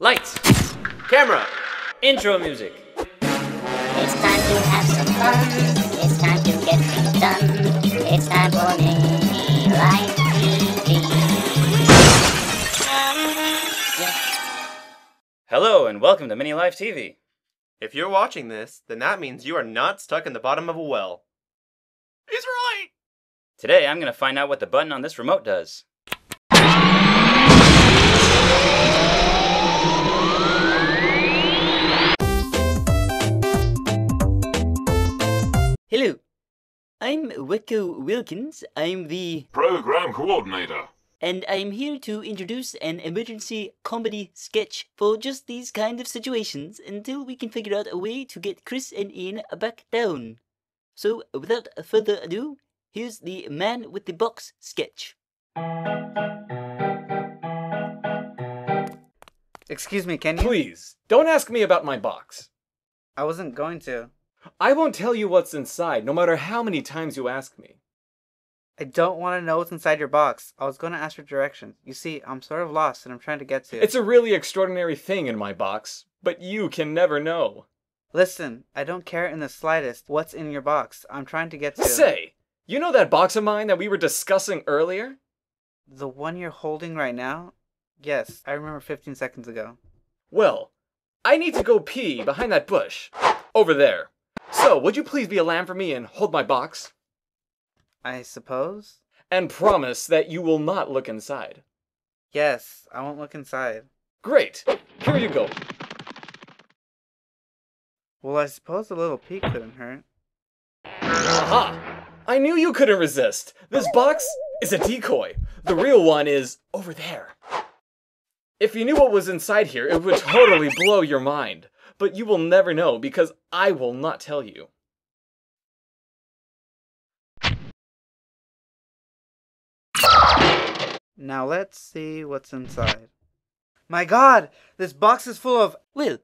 Lights! Camera! Intro music! It's time to have some fun. It's time to get things done. It's time for Minilife TV. Hello and welcome to Minilife TV. If you're watching this, then that means you are not stuck in the bottom of a well. He's right! Today I'm going to find out what the button on this remote does. Hello. I'm Wecko Wilkins. I'm the Program Coordinator. and I'm here to introduce an emergency comedy sketch for just these kind of situations until we can figure out a way to get Chris and Ian back down. So, without further ado, here's the man with the box sketch. Excuse me, can you? Please, don't ask me about my box. I wasn't going to. I won't tell you what's inside, no matter how many times you ask me. I don't want to know what's inside your box. I was going to ask for directions. You see, I'm sort of lost and I'm trying to get to it. It's a really extraordinary thing in my box, but you can never know. Listen, I don't care in the slightest what's in your box. I'm trying to get to Say, you know that box of mine that we were discussing earlier? the one you're holding right now. Yes, I remember 15 seconds ago. Well, I need to go pee behind that bush. Over there. So, would you please be a lamb for me and hold my box? I suppose. And promise that you will not look inside. Yes, I won't look inside. Great! Here you go. Well, I suppose a little peek couldn't hurt. Aha! I knew you couldn't resist. This box is a decoy. The real one is over there. If you knew what was inside here, it would totally blow your mind. But you will never know because I will not tell you. Now let's see what's inside. My god! This box is full of. Well,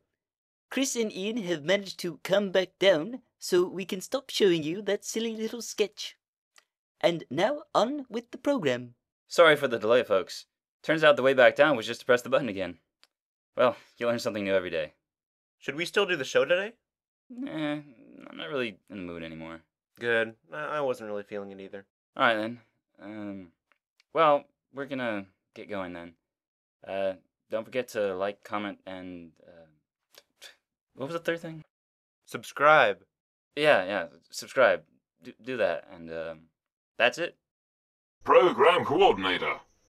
Chris and Ian have managed to come back down, so we can stop showing you that silly little sketch. And now on with the program. Sorry for the delay, folks. Turns out the way back down was just to press the button again. Well, you learn something new every day. Should we still do the show today? Eh, I'm not really in the mood anymore. Good. I I wasn't really feeling it either. Alright then. Um, well, we're gonna get going then. Uh, don't forget to like, comment, and, uh, what was the third thing? Subscribe. Yeah, yeah, subscribe. Do, do that, and, um, that's it. Program Coordinator.